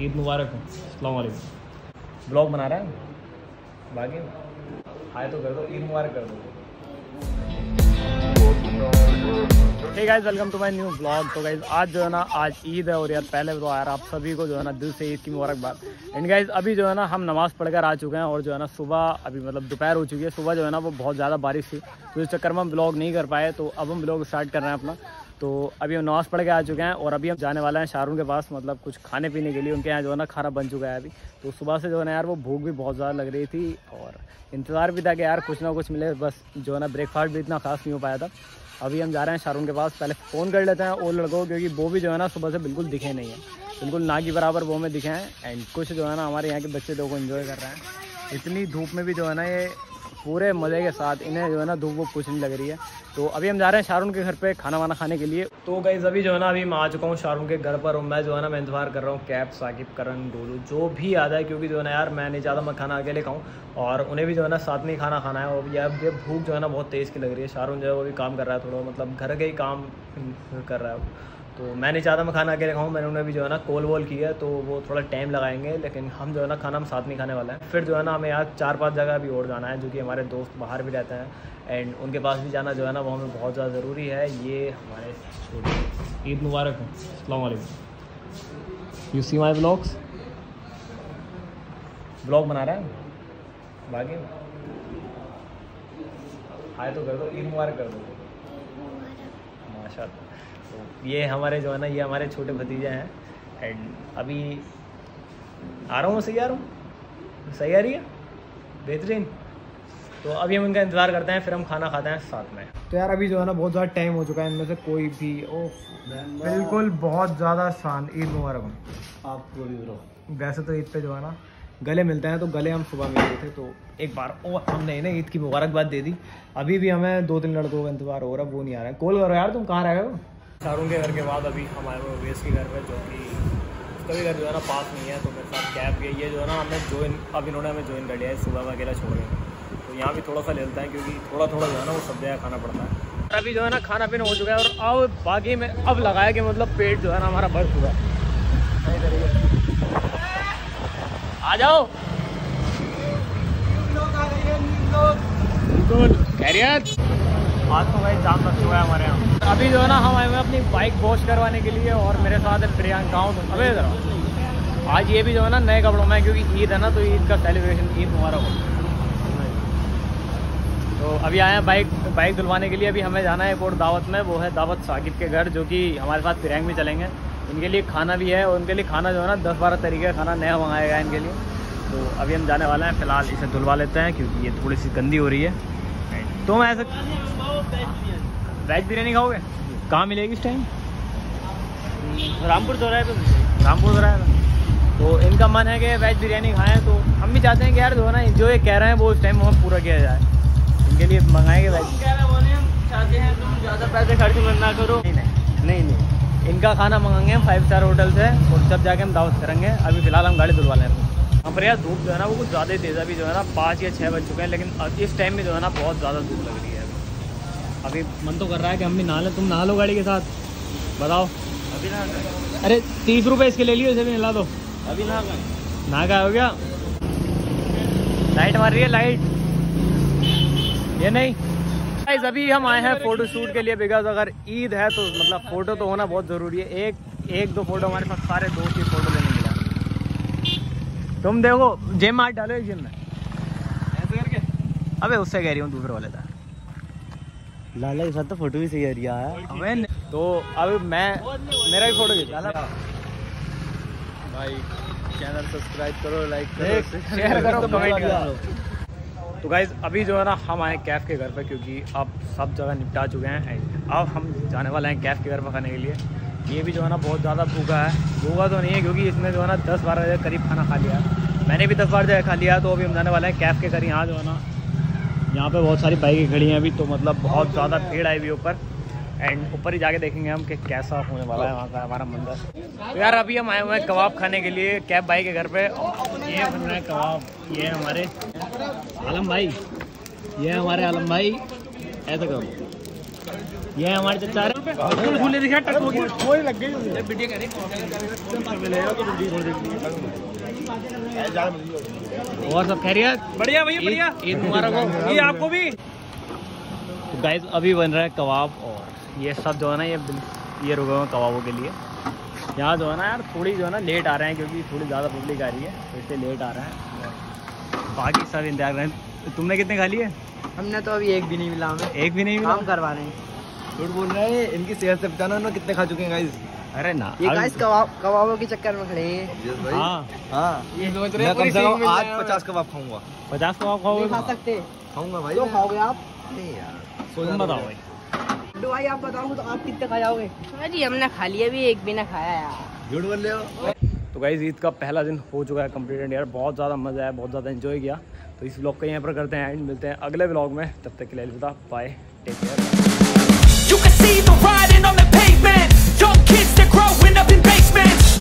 ईद मुबारक हो। अस्सलाम ब्लॉग बना रहा है? बाकी? हाय तो कर दो, ईद मुबारक कर दो। Hey guys welcome to my new blog तो गाइस आज जो है ना, आज ईद है और यार, पहले तो यार, आप सभी को जो है ना, दिल से ईद की मुबारकबाद। एंड गाइस अभी जो है ना, हम नमाज़ पढ़कर आ चुके हैं और जो है ना, सुबह अभी मतलब दोपहर हो चुकी है। सुबह जो है ना, वो बहुत ज़्यादा बारिश थी तो इस चक्कर में हम ब्लॉग नहीं कर पाए तो अब हम ब्लॉग स्टार्ट कर रहे हैं अपना। तो अभी हम नमाज़ पढ़ के आ चुके हैं और अभी हम जाने वाले हैं शाहरुख के पास मतलब कुछ खाने पीने के लिए। उनके यहाँ जो है ना खाना बन चुका है अभी। तो सुबह से जो है ना यार वो भूख भी बहुत ज़्यादा लग रही थी और इंतज़ार भी था कि यार कुछ ना कुछ मिले। बस जो है ना ब्रेकफास्ट भी इतना खास नहीं हो पाया था। अभी हम जा रहे हैं शाहरुख के पास। पहले फ़ोन कर लेते हैं और लड़कों को, क्योंकि वो भी जो है ना सुबह से बिल्कुल दिखे नहीं है। बिल्कुल ना की बराबर वो में दिखे हैं। एंड कुछ जो है ना हमारे यहाँ के बच्चे लोग इन्जॉय कर रहे हैं। इतनी धूप में भी जो है ना ये पूरे मज़े के साथ इन्हें जो है ना धूप वो कुछ नहीं लग रही है। तो अभी हम जा रहे हैं शाहरुख के घर पे खाना वाना खाने के लिए। तो गई अभी जो है ना, अभी मैं आ चुका हूँ शाहरुख के घर पर और मैं जो है ना, मैं इंतज़ार कर रहा हूँ कैब, साकिब, करण, डोलू, जो भी आ जाए क्योंकि जो है ना यार, मैं नहीं चाहता मैं खाना अकेले खाऊँ और उन्हें भी जो है ना साथ में ही खाना खाना है और यार ये भूख जो है ना बहुत तेज़ की लग रही है। शाहरुख जो है वो भी काम कर रहा है थोड़ा मतलब घर के ही काम कर रहा है तो मैं नहीं चाहता मैं खाना अकेले खाऊँ मैंने उन्हें भी जो है ना कॉल वॉल किया तो वो थोड़ा टाइम लगाएँगे, लेकिन हम जो है ना खाना हम साथ नहीं खाने वाले हैं। फिर जो है ना हमें यहाँ चार पाँच जगह भी और जाना है, जो कि हमारे दोस्त बाहर भी रहते हैं एंड उनके पास भी जाना जो है ना वो हमें बहुत ज़्यादा ज़रूरी है। ये हमारे छोटे ईद मुबारक हो। You see my blogs blog बना रहा है? बाकी? हाय तो कर दो, ईद मुबारक कर दो। माशा तो ये हमारे जो है ना ये हमारे छोटे भतीजे हैं। एंड अभी आ रहा हूँ सही आ रहा हूँ। सही आ रही है? बेहतरीन। तो अभी हम इनका इंतज़ार करते हैं फिर हम खाना खाते हैं साथ में। तो यार अभी जो है ना बहुत ज़्यादा टाइम हो चुका है इनमें से कोई भी। ओ बिल्कुल बहुत ज़्यादा शान ईद मुबारक। आपको भी वैसे तो ईद पे जो है ना गले मिलते हैं तो गले हम सुबह मिल रहे थे तो एक बार और हमने इन्हें ईद की मुबारकबाद दे दी। अभी भी हमें दो तीन लड़कों का इंतज़ार हो रहा है वो नहीं आ रहा। है कॉल करो यार, तुम कहाँ रह गए हो? शाहरुख के घर के बाद अभी हमारे वेस के घर पे, जो कि उसका भी घर जो है ना पास नहीं है तो मेरे साथ कैब गई ये जो है ना हमें ज्वाइन अब इन्होंने हमें ज्वाइन कर लिया है सुबह वगैरह छोड़ गए तो यहाँ भी थोड़ा सा लेता है, क्योंकि थोड़ा थोड़ा जो है ना वो सब जगह खाना पड़ता है। अभी जो है ना खाना पीना हो चुका है, और अब बाकी में, अब लगाया कि मतलब पेट जो है ना हमारा भर चुका है। आ जाओ। खैरियत। आज तो भाई जाम लग चुका है हमारे यहाँ। अभी जो है ना हम आए हुए अपनी बाइक वॉश करवाने के लिए और मेरे साथ है प्रियांक गाँव अबे इधर आज ये भी जो है ना नए कपड़ों में क्योंकि ईद है ना तो ईद का सेलिब्रेशन ईद मुबारक हो। तो अभी आए हैं बाइक बाइक धुलवाने के लिए। अभी हमें जाना है एक और दावत में वो है दावत साकिब के घर जो कि हमारे साथ प्रियांक भी चलेंगे। इनके लिए खाना भी है और उनके लिए खाना जो है ना दस बारह तरीके का खाना नया मंगाया गया इनके लिए। तो अभी हम जाने वाले हैं फ़िलहाल इसे धुलवा लेते हैं क्योंकि ये थोड़ी सी गंदी हो रही है। तो मैं ऐसा वेज बिरयानी खाओगे? कहाँ मिलेगी इस टाइम रामपुर चौराहे पे रामपुर चौराहे तो इनका मन है कि वेज बिरयानी खाएँ तो हम भी चाहते हैं कि यार जो है ना जो ये कह रहे हैं वो उस टाइम वहाँ पूरा किया जाए। इनके लिए मंगाएँगे वेज। चाहते हैं तुम ज़्यादा पैसे खर्च मत ना करो। नहीं। नहीं नहीं। इनका खाना मंगाएँगे हम फाइव स्टार होटल से और जब जाके हम दावत करेंगे अभी फ़िलहाल हम गाड़ी धुलवा लें। यहाँ पर यार धूप जो है ना वो कुछ ज़्यादा ही तेज़ अभी जो है ना पाँच या छः बज चुके हैं लेकिन इस टाइम में जो है ना बहुत ज़्यादा धूप लग रही है। अभी अभी मन तो कर रहा है कि हम भी नहा लें। तुम नहा लो गाड़ी के साथ। बताओ। अभी ना अरे तीस रुपये इसके ले लियो इसे भी नहला दो। अभी ना नहा का हो गया? लाइट मार रही है लाइट ये नहीं। Guys, अभी हम आए हैं फ़ोटो शूट के लिए बिकॉज़ अगर ईद है तो मतलब फ़ोटो तो होना बहुत ज़रूरी है। एक एक दो फ़ोटो हमारे पास सारे दोस्त ही फ़ोटो लेने मिला तुम देखो जिम हाथ डालो एक जेब में। ऐसे अबे उससे कह रही हूँ दूसरे वाले था लाला के साथ तो फ़ोटो भी सही आ रही है अबे तो अब मैं मेरा भी फ़ोटो खींचा। भाई चैनल सब्सक्राइब करो लाइक करो, शेयर करो, कमेंट करो। तो गाइज़ अभी जो है ना, हम आए कैफ़ के घर पर क्योंकि अब सब जगह निपटा चुके हैं। अब हम जाने वाले हैं कैफ़ के घर पर खाने के लिए। ये भी जो है ना, बहुत ज़्यादा भूखा है। भूखा तो नहीं है क्योंकि इसने जो है ना, दस बारह बजे करीब खाना खा लिया। मैंने भी दस बार जगह खा लिया तो अभी हम जाने वाले हैं कैफ़ के घर। यहाँ जो है ना, यहाँ पर बहुत सारी बाइकें खड़ी हैं अभी तो मतलब बहुत ज़्यादा भीड़ आई हुई ऊपर। एंड ऊपर ही जाके देखेंगे हम कि कैसा होने वाला है वहाँ का हमारा मंदिर तो यार, अभी हम आए हुए हैं कबाब खाने के लिए कैब भाई के घर पे। ये बन रहा है कबाब, ये हमारे। आलम भाई ये हमारे आलम भाई ऐसा करो ये हमारे चचा और सब खैरियत बढ़िया भैया बढ़िया ईद मुबारक हो ये आपको भी तो गाइस अभी बन रहा है कबाब और ये सब जो है ना ये ये रुके हुए कबाबों के लिए यहाँ जो है ना यार थोड़ी जो है ना लेट आ रहे हैं क्योंकि थोड़ी ज़्यादा पब्लिक आ रही है तो इसलिए लेट आ रहे हैं बाकी सब इंतज़ार कर रहे तुमने कितने खा लिए? हमने तो अभी एक भी नहीं मिला हमें। एक भी नहीं मिला? काम करवा रहे हैं। झूठ बोल रहे हैं इनकी सेहत से बचाना उन्होंने कितने खा चुके हैं गाइस अरे ना ये गाइस कबाब कबाबों के चक्कर में खड़े हैं। हाँ। हाँ। ये सोच मैं कम से कम आज पचास कबाब खाऊँगा। पचास कबाब नहीं खा सकते। खाऊँगा भाई। तो खाओगे आप? नहीं यार। तुम बताओ भाई। भाई आप बताओ तो आप कितने खा जाओगे? अरे हमने खा लिया भी एक भी ना खाया यार। झूठ बोल रहे हो? तो गाइज़ ईद का पहला दिन हो चुका है कंप्लीट यार बहुत ज़्यादा मज़ा आया बहुत ज़्यादा इन्जॉय किया। तो इस ब्लॉग को यहाँ पर करते हैं एंड मिलते हैं अगले ब्लॉग में। तब तक के लिए अलविदा bye take care You can see the writing on the pavement. Young kids, they're growing up in